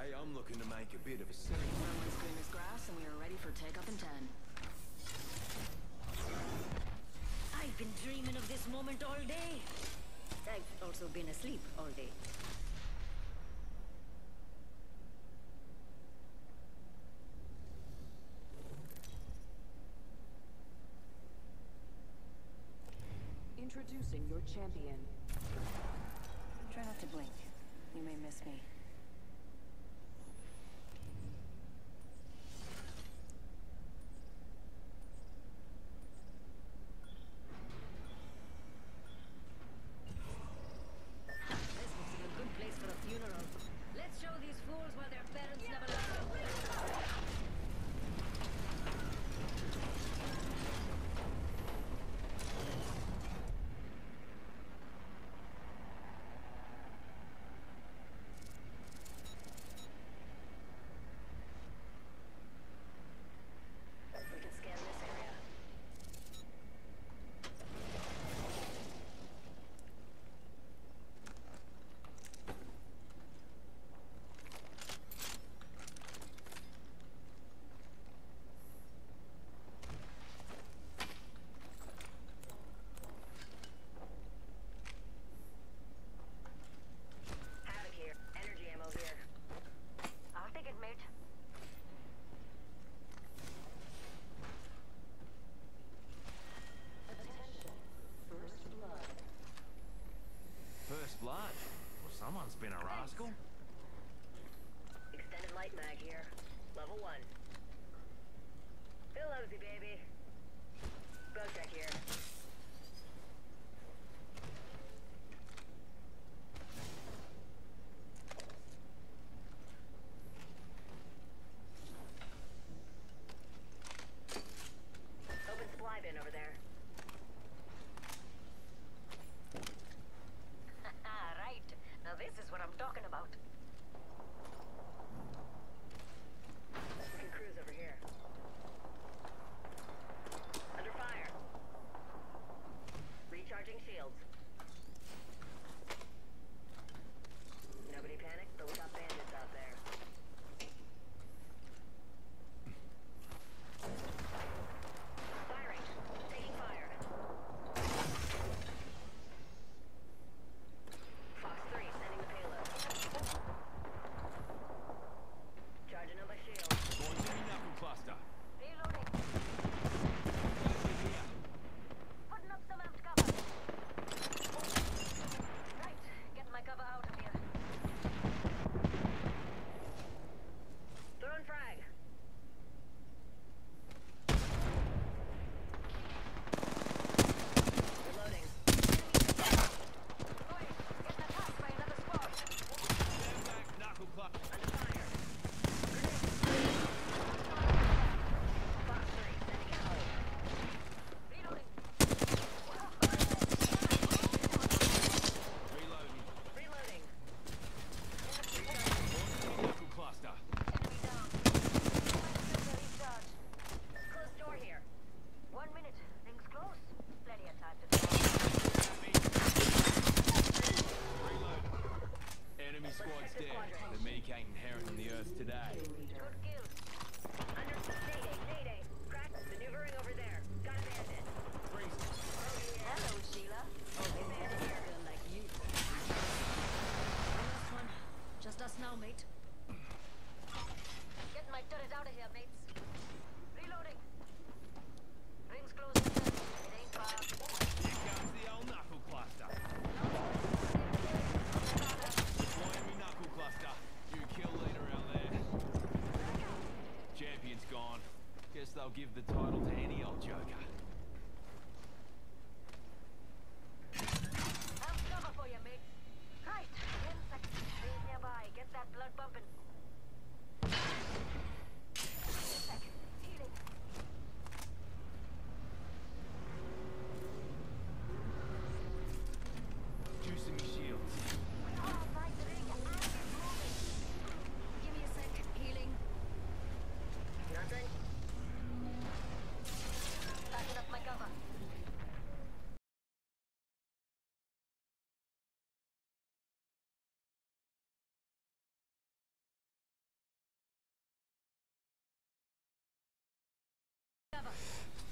day, I'm looking to make a bit of a scene. Roman's doing his grass, and we are ready for takeoff in ten. I've been dreaming of this moment all day. I've also been asleep all day. Introducing your champion. blood. Well, someone's been a rascal. Extended light mag here. Level one. Who loves you, baby? Go check here.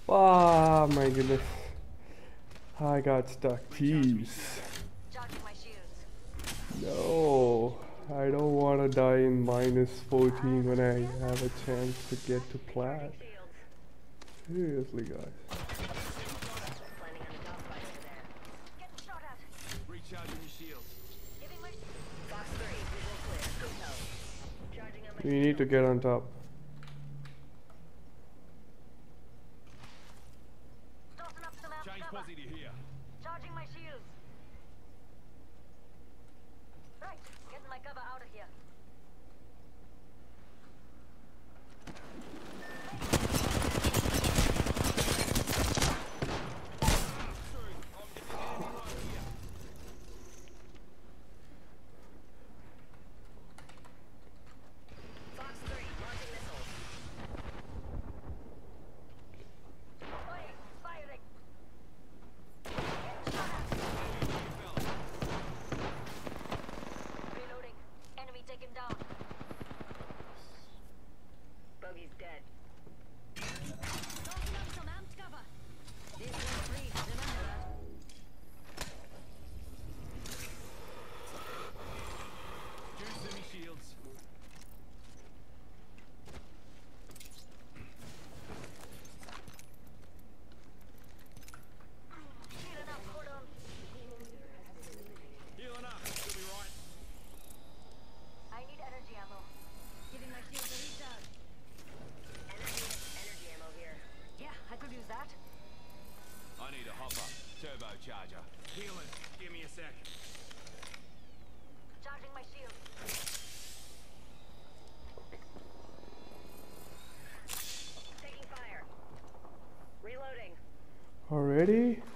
Oh my goodness. I got stuck. Jeez. No. I don't want to die in minus 14 when I have a chance to get to plat. Seriously, guys. We need to get on top. Alrighty.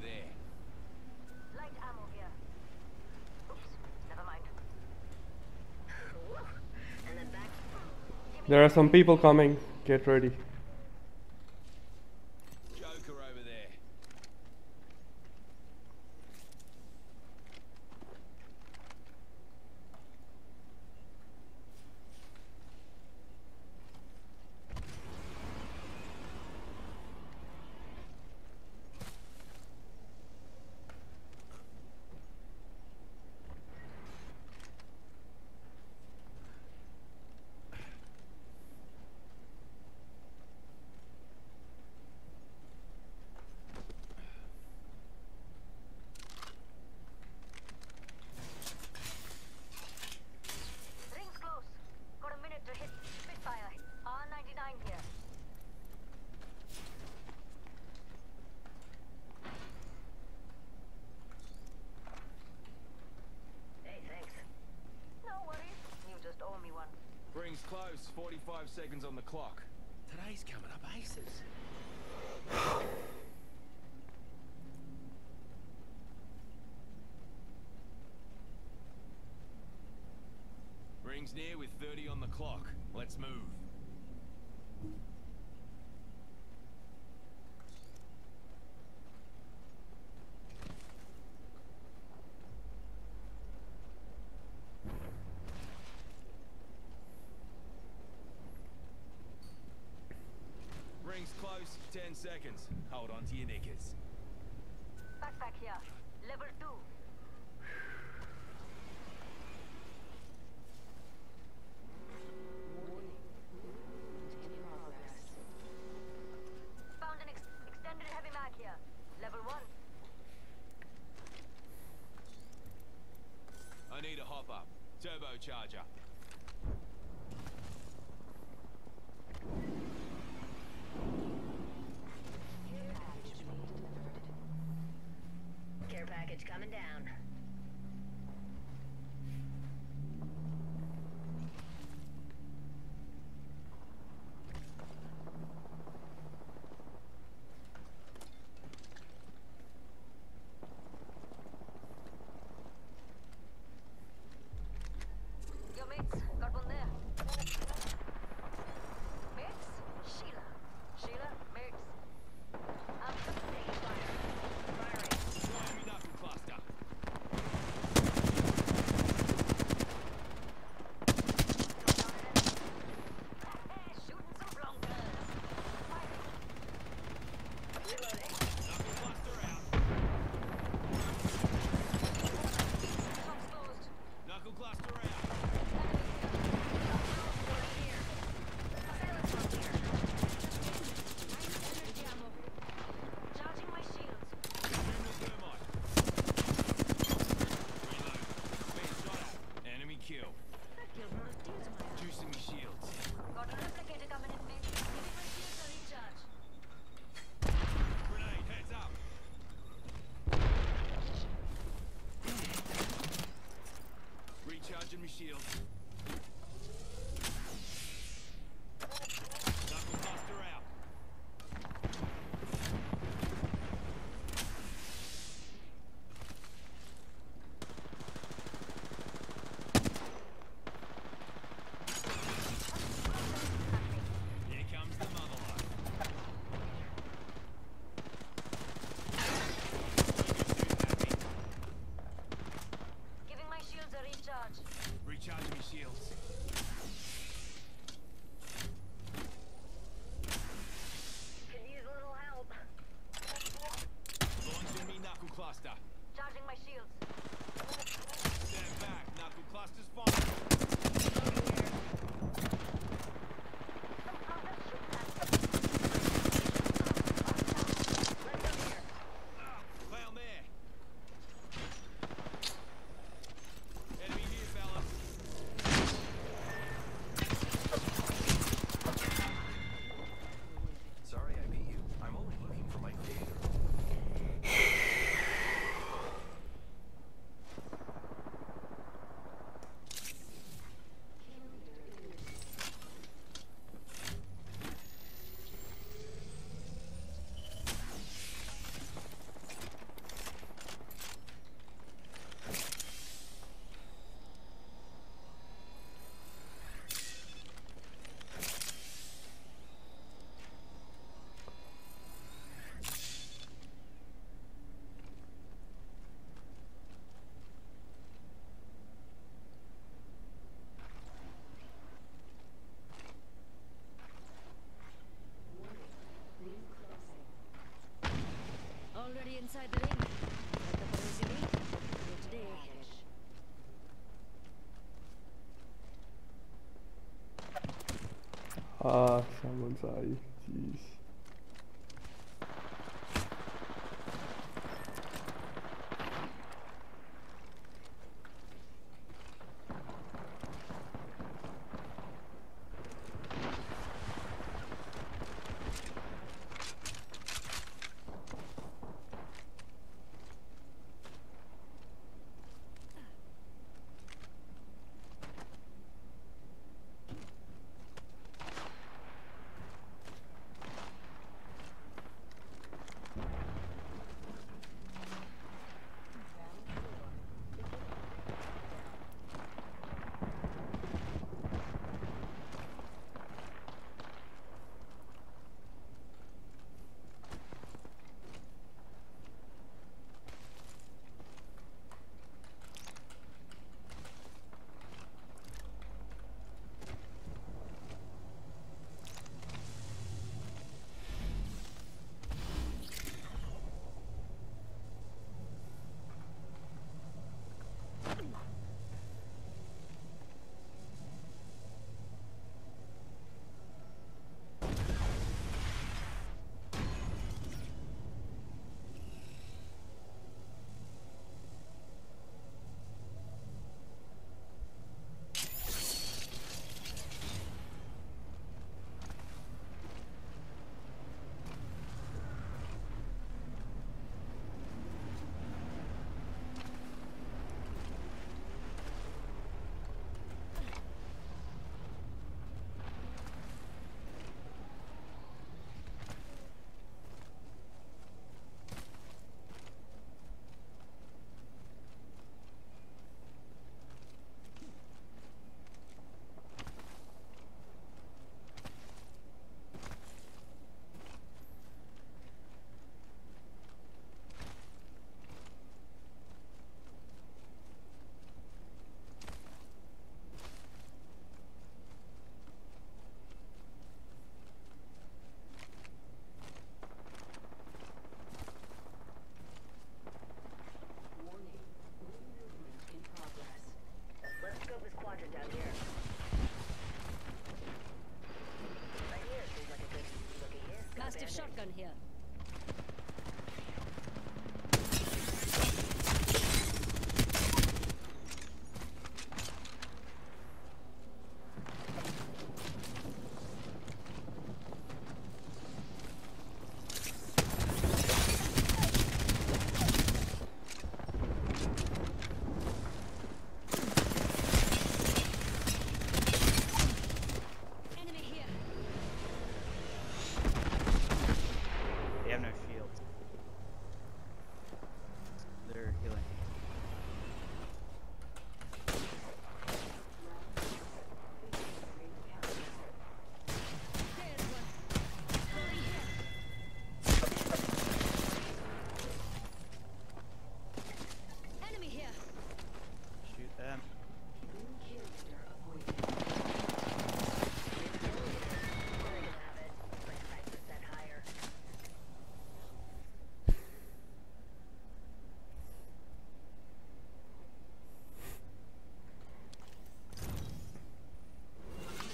there. Light ammo here. Oops, never mind. there are some people coming. Get ready. 45 seconds on the clock. Today's coming up aces. Rings near with 30 on the clock. Let's move. Close, 10 seconds. Hold on to your knickers. Backpack here. Level 2. Found an ex extended heavy mag here. Level 1. I need a hop up. Turbocharger. Coming down. Yo, mates, got one there. Mates? Sheila. Sheila, mates. I'm just taking fire. Firing. Enemy knuckle cluster. Shooting some blonkers. Firing. Reloading. Knuckle cluster out. Shots closed. Knuckle cluster out. Silence on here. Energy ammo. Charging my shields. Enemy thermite. Reload. Being shot at. Enemy kill. That killed one of the tears in my eye. Juicing me shields. Got a replicator coming in, mate. Give me my shields to recharge. Grenade, heads up. Recharging me shields. Knuckle cluster out. Here comes the Motherlode. Giving my shields a recharge. Recharging me shields. Could use a little help. Launching me knuckle cluster. Charging my shields. Stand back. Knuckle cluster's fine. Found there. Enemy here, fellas. Sorry I beat you. I'm only looking for my theater. Already inside the ring. Got the boys you need. For today. Ah, someone's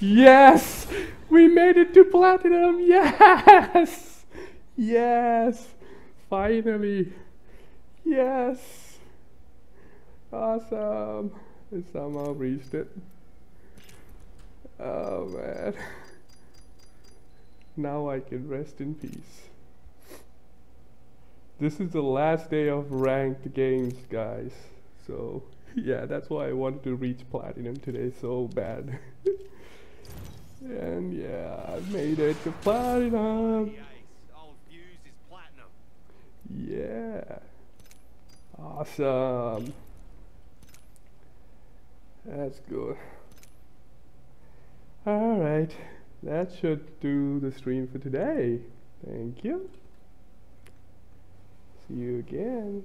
Yes! We made it to platinum! Yes! Yes! Finally! Yes! Awesome! I somehow reached it. Oh man. Now I can rest in peace. This is the last day of ranked games, guys. So, yeah, that's why I wanted to reach platinum today so bad. and yeah, I've made it to platinum. The ace. Old Fuse is platinum. Yeah. Awesome. That's good. Alright. That should do the stream for today. Thank you. See you again.